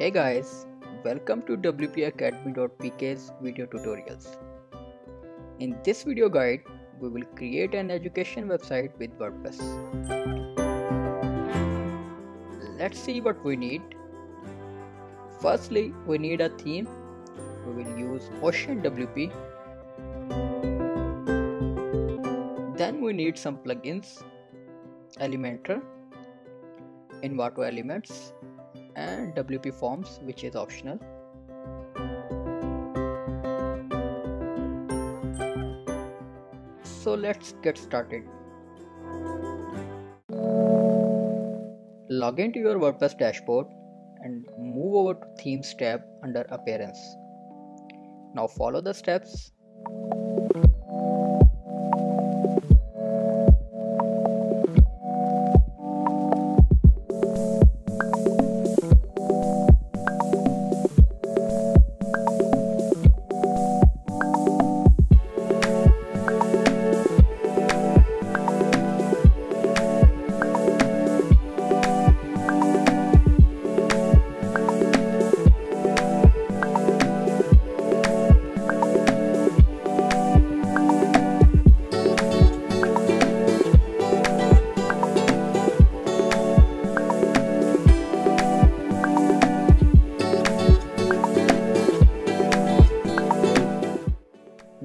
Hey guys, welcome to wpacademy.pk's video tutorials. In this video guide, we will create an education website with WordPress. Let's see what we need. Firstly, we need a theme. We will use Ocean WP. Then we need some plugins, Elementor, Envato Elements, and WP Forms which is optional. So let's get started. Log into your WordPress dashboard and move over to Themes tab under Appearance. Now follow the steps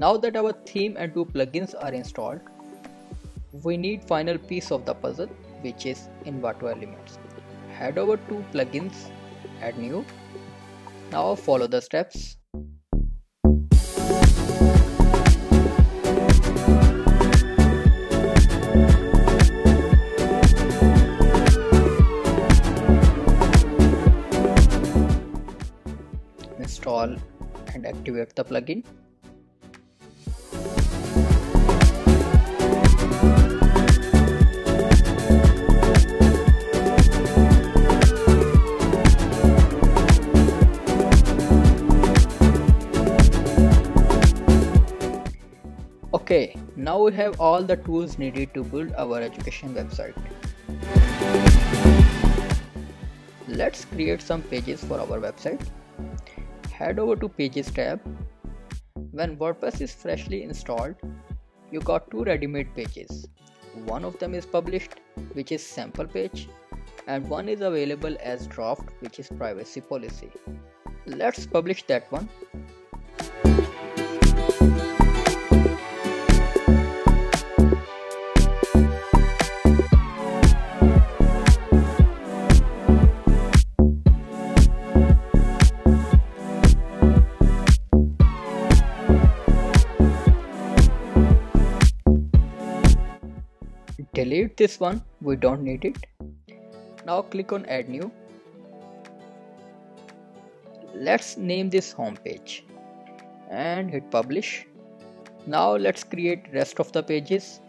Now that our theme and two plugins are installed, we need final piece of the puzzle which is Envato Elements. Head over to plugins, add new. Now follow the steps. Install and activate the plugin. Now we have all the tools needed to build our education website. Let's create some pages for our website. Head over to Pages tab. When WordPress is freshly installed, you got two ready-made pages. One of them is published, which is sample page, and one is available as draft, which is privacy policy. Let's publish that one delete this one. We don't need it. Now click on add new. Let's name this home page and hit publish. Now let's create rest of the pages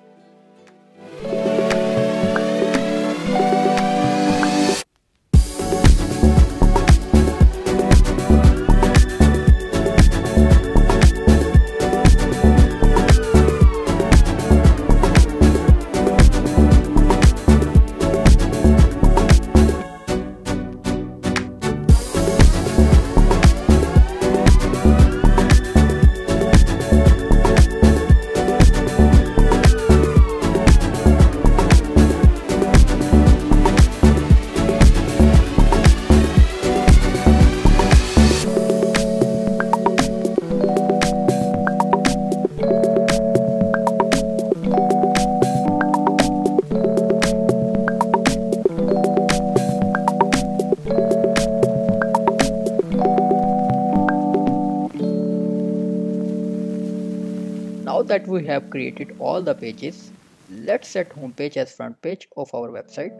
we have created all the pages, let's set homepage as front page of our website.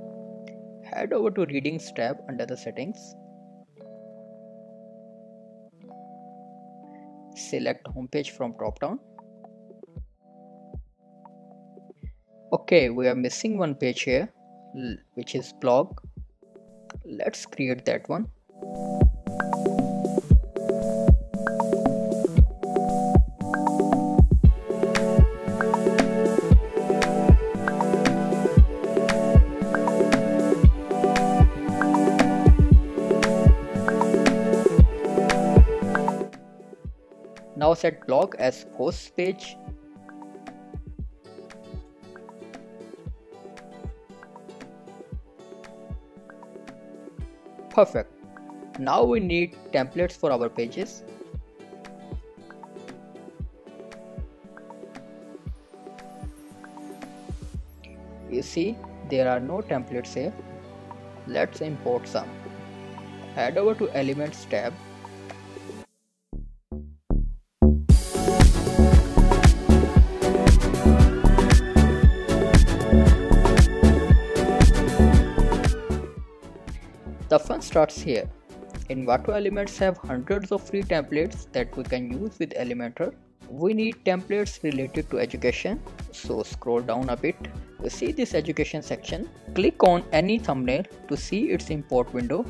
Head over to readings tab under the settings. Select homepage from drop down. Okay, we are missing one page here, which is blog. Let's create that one. Now set blog as host page. Perfect. Now we need templates for our pages. You see there are no templates here. Let's import some. Head over to Elements tab starts here. Envato Elements have hundreds of free templates that we can use with Elementor. We need templates related to education, so scroll down a bit to see this education section. Click on any thumbnail to see its import window.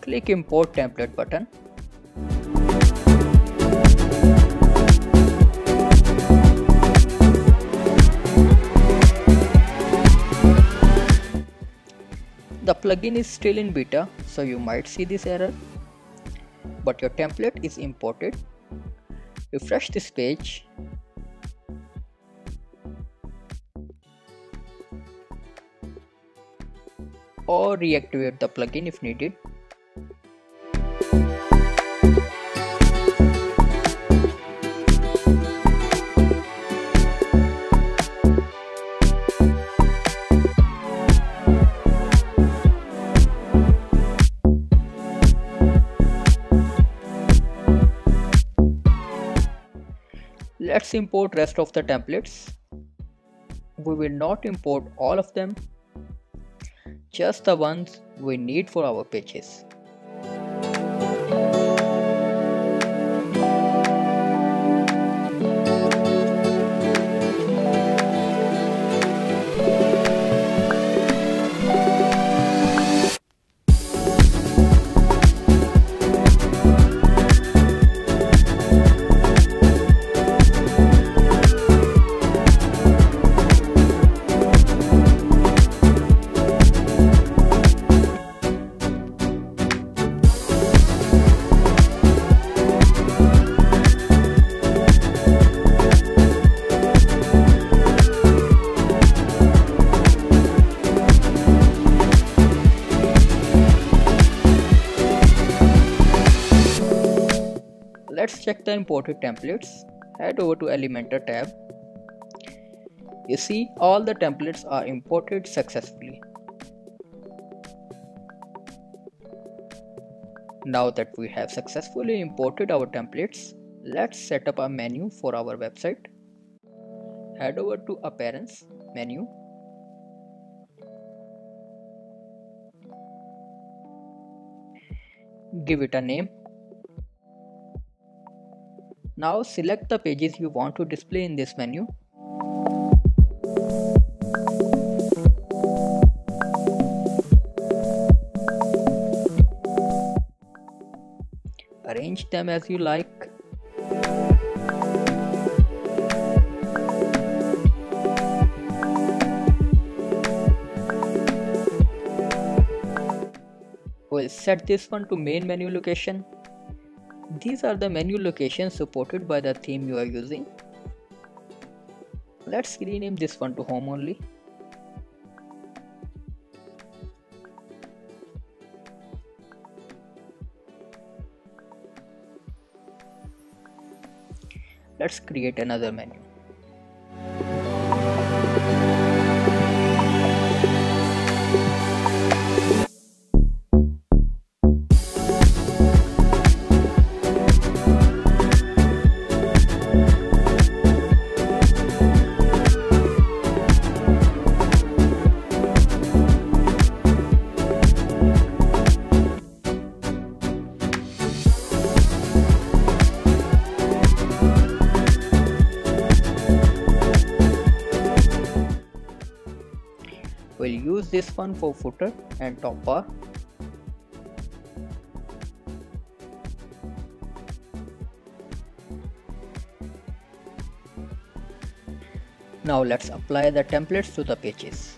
Click import template button plugin is still in beta, so you might see this error. But your template is imported. Refresh this page. Or reactivate the plugin if needed. Import rest of the templates. We will not import all of them, just the ones we need for our pages. The imported templates. Head over to Elementor tab. You see all the templates are imported successfully. Now that we have successfully imported our templates, let's set up a menu for our website. Head over to Appearance menu. Give it a name now select the pages you want to display in this menu. Arrange them as you like. We'll set this one to main menu location these are the menu locations supported by the theme you are using. Let's rename this one to home only. Let's create another menu. 4 footer and top bar. Now let's apply the templates to the pages.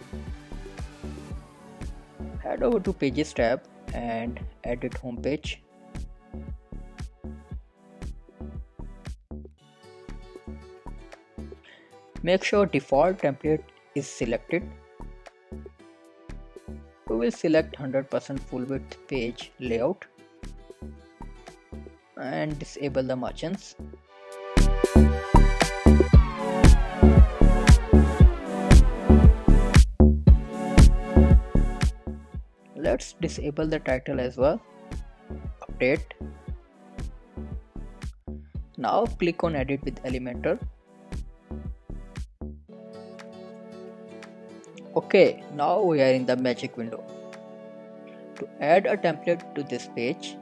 Head over to pages tab and edit homepage. Make sure default template is selected we will select 100% full width page layout and disable the margins. Let's disable the title as well. Update. Now click on edit with Elementor Okay, now we are in the magic window. To add a template to this page,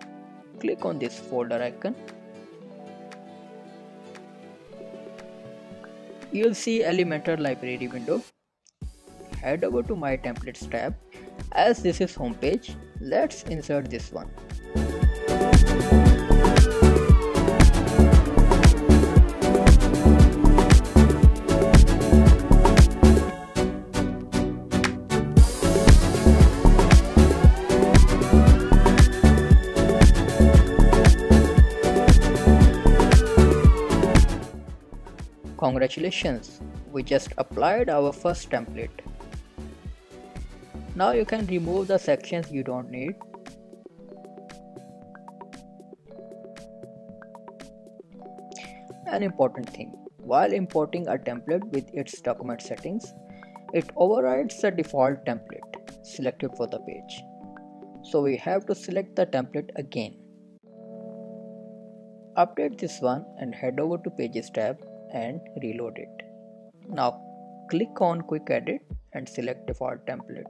click on this folder icon. You'll see Elementor library window. Head over to my templates tab. As this is homepage, let's insert this one. Congratulations, we just applied our first template. Now you can remove the sections you don't need. An important thing, while importing a template with its document settings, it overrides the default template selected for the page. So we have to select the template again. Update this one and head over to pages tab and reload it. Now click on quick edit and select default template.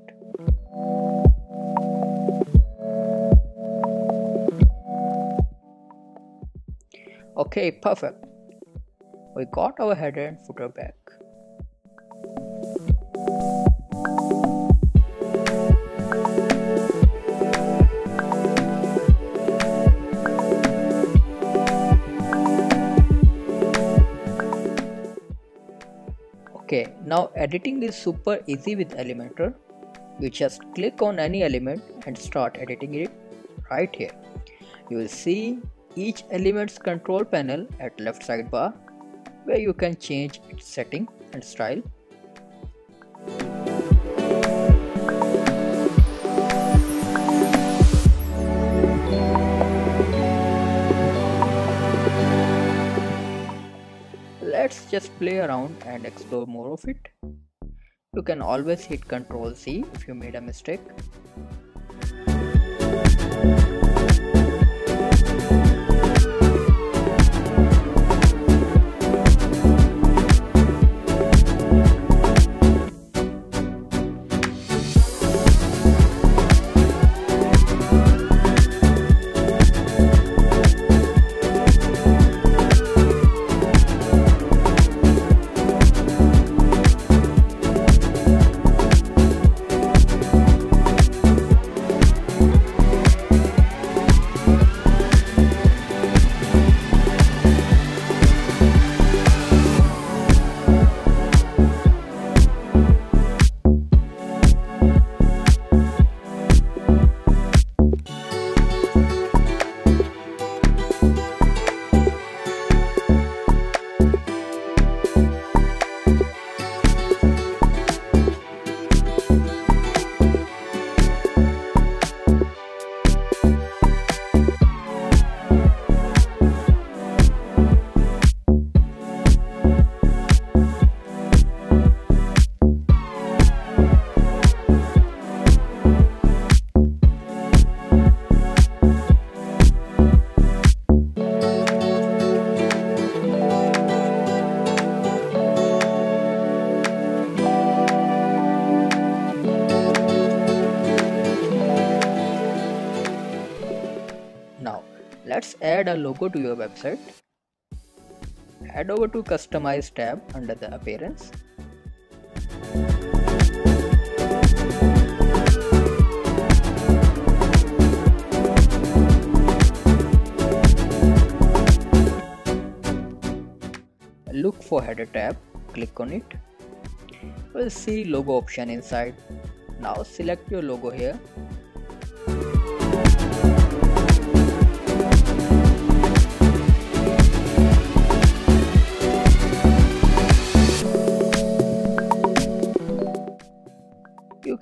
Okay, perfect. We got our header and footer back. Okay, now editing is super easy with Elementor. You just click on any element and start editing it right here. You will see each element's control panel at left sidebar where you can change its setting and style. Let's just play around and explore more of it. You can always hit Ctrl C if you made a mistake. Add a logo to your website. Head over to Customize tab under the Appearance. Look for Header tab, click on it. We'll see logo option inside. Now select your logo here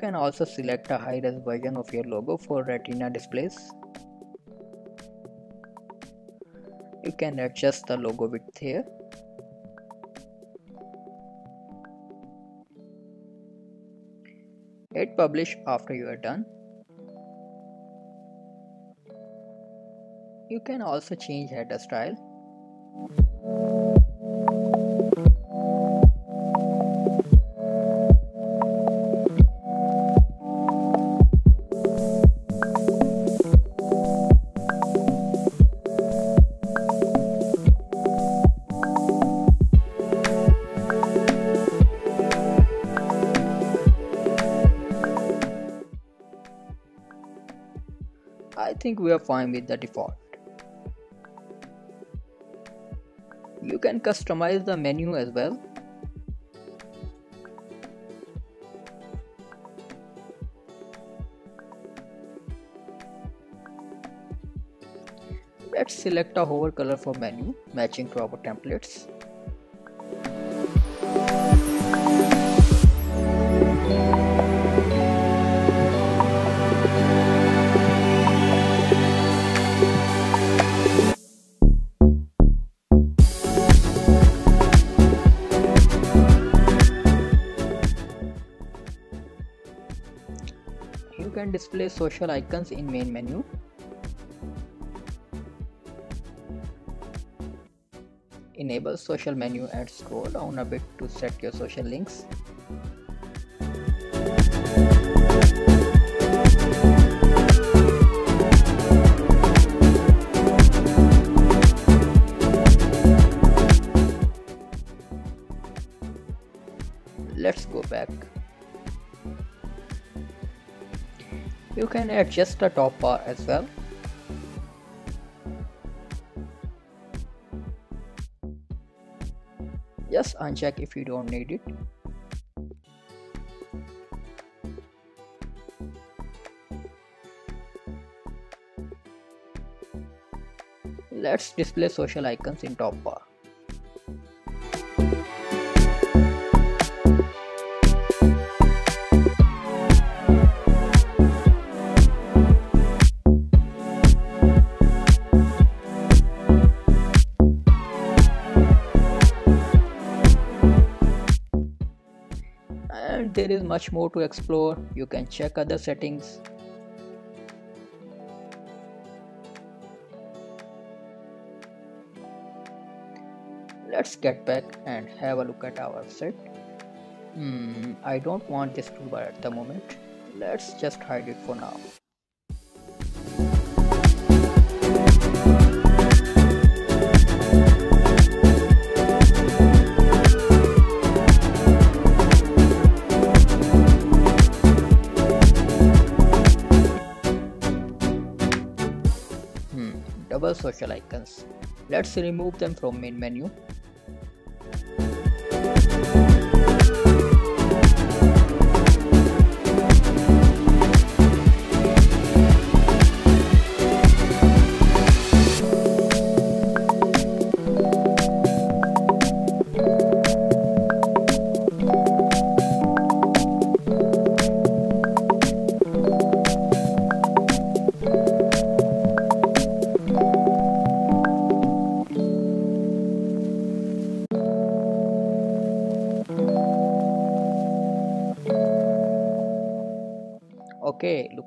can also select a high-res version of your logo for retina displays. You can adjust the logo width here. Hit publish after you are done. You can also change header style. Think we are fine with the default. You can customize the menu as well. Let's select a hover color for menu matching to our templates. Display social icons in main menu. Enable social menu and scroll down a bit to set your social links. Adjust the top bar as well. Just uncheck if you don't need it. Let's display social icons in top bar. There is much more to explore. You can check other settings. Let's get back and have a look at our website hmm i don't want this toolbar at the moment. Let's just hide it for now social icons. Let's remove them from main menu.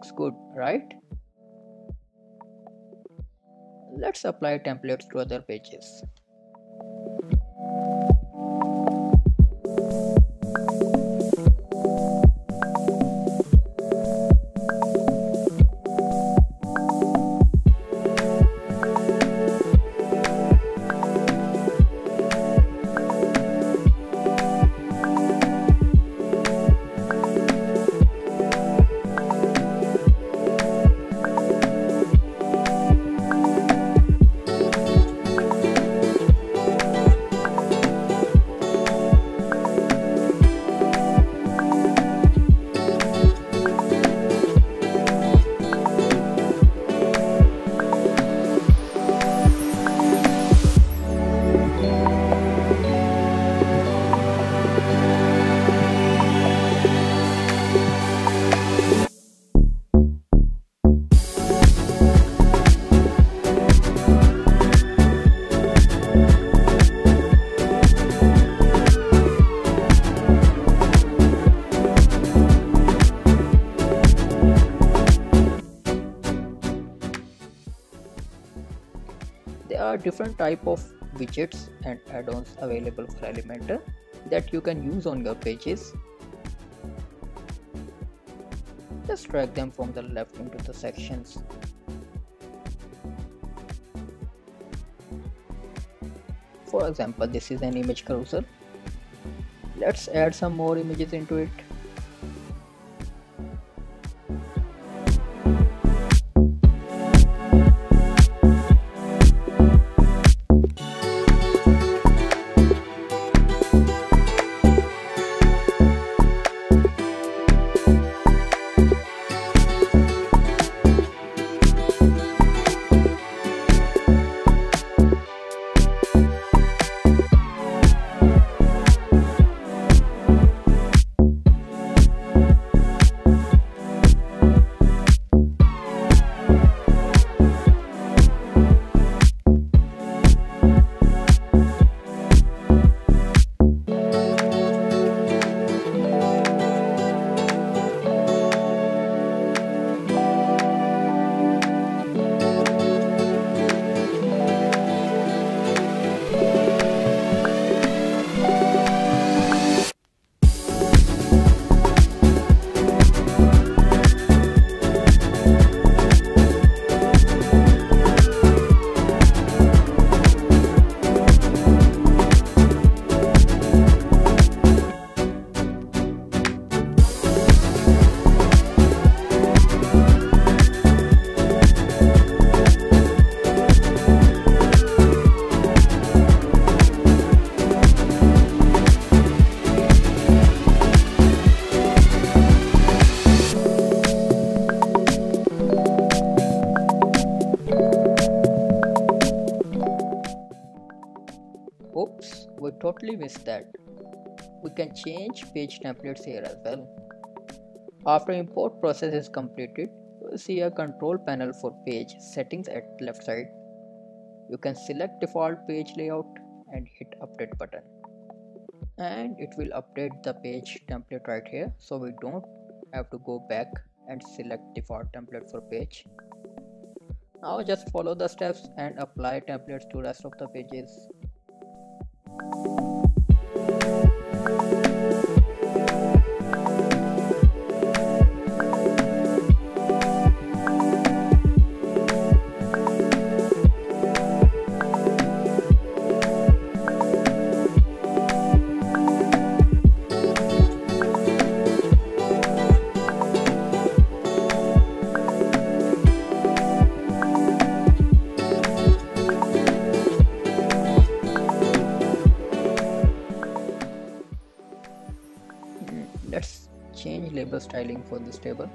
Looks good, right? Let's apply templates to other pages. Are different type of widgets and add-ons available for Elementor that you can use on your pages. Just drag them from the left into the sections. For example, this is an image carousel. Let's add some more images into it. Oops, we totally missed that. We can change page templates here as well. After import process is completed, you will see a control panel for page settings at left side. You can select default page layout and hit update button. And it will update the page template right here so we don't have to go back and select default template for page. Now just follow the steps and apply templates to rest of the pages. Thank you let's change label styling for this table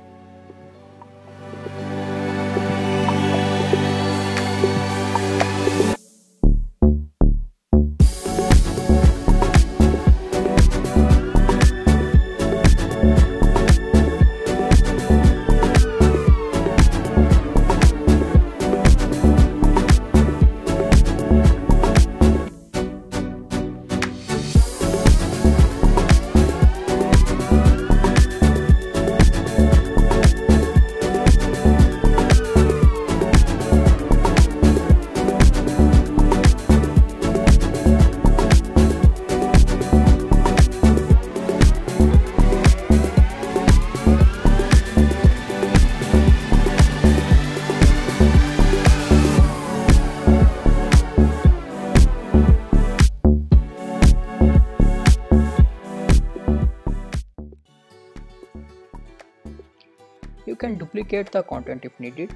can duplicate the content if needed.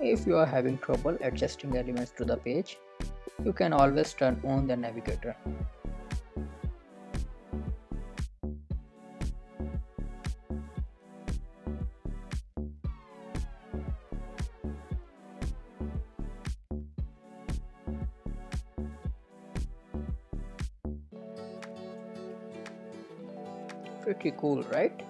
If you are having trouble adjusting elements to the page, you can always turn on the navigator. Pretty cool, right?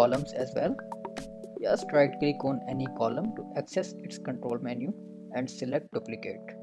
Columns as well. Just right click on any column to access its control menu and select duplicate.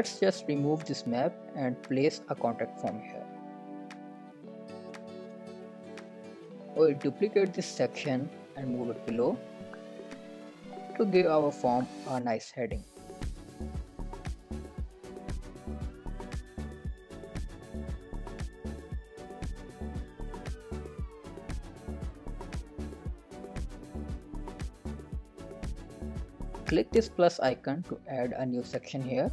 Let's just remove this map and place a contact form here. We'll duplicate this section and move it below to give our form a nice heading. click this plus icon to add a new section here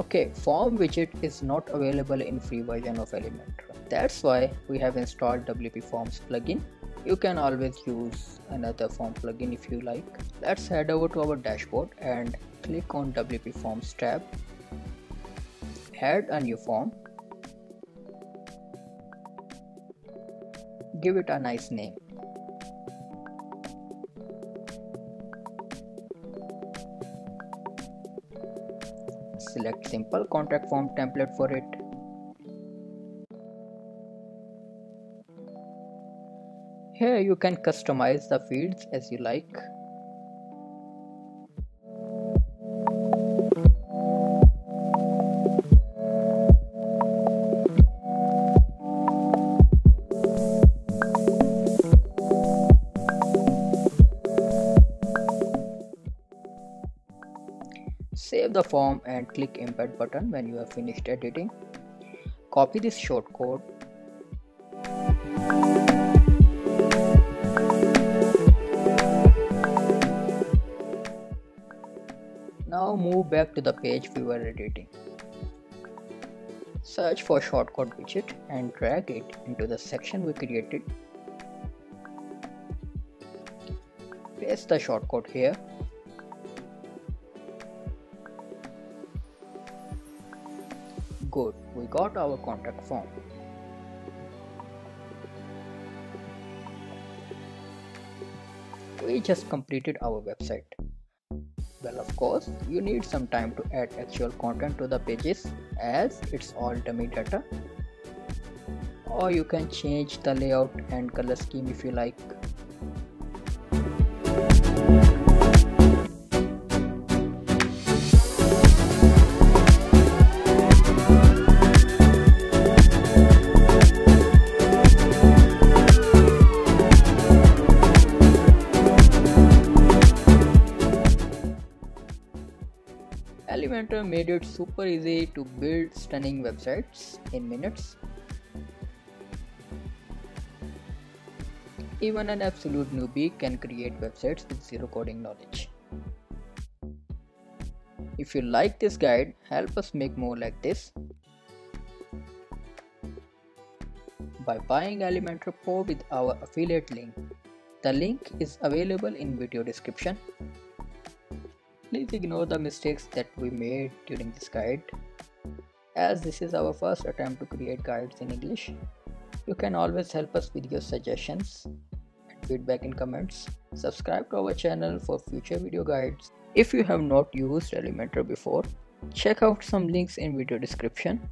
okay form widget is not available in free version of elementor. That's why we have installed wp forms plugin. You can always use another form plugin if you like. Let's head over to our dashboard and click on wp forms tab. Add a new form. Give it a nice name select simple contact form template for it. Here you can customize the fields as you like. The form and click embed button when you have finished editing. Copy this shortcode. Now move back to the page we were editing. Search for shortcode widget and drag it into the section we created. Paste the shortcode here We got our contact form. We just completed our website. Well, of course, you need some time to add actual content to the pages as it's all dummy data. or you can change the layout and color scheme if you like super easy to build stunning websites in minutes. Even an absolute newbie can create websites with zero coding knowledge. If you like this guide, help us make more like this by buying Elementor Pro with our affiliate link. The link is available in video description. Please ignore the mistakes that we made during this guide. As this is our first attempt to create guides in English, you can always help us with your suggestions and feedback in comments. Subscribe to our channel for future video guides. If you have not used Elementor before, check out some links in video description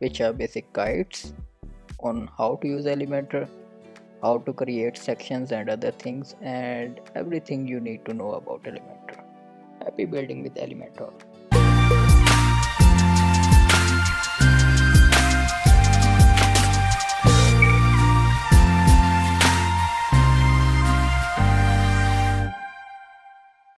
which are basic guides on how to use Elementor, how to create sections and other things and everything you need to know about Elementor happy building with Elementor.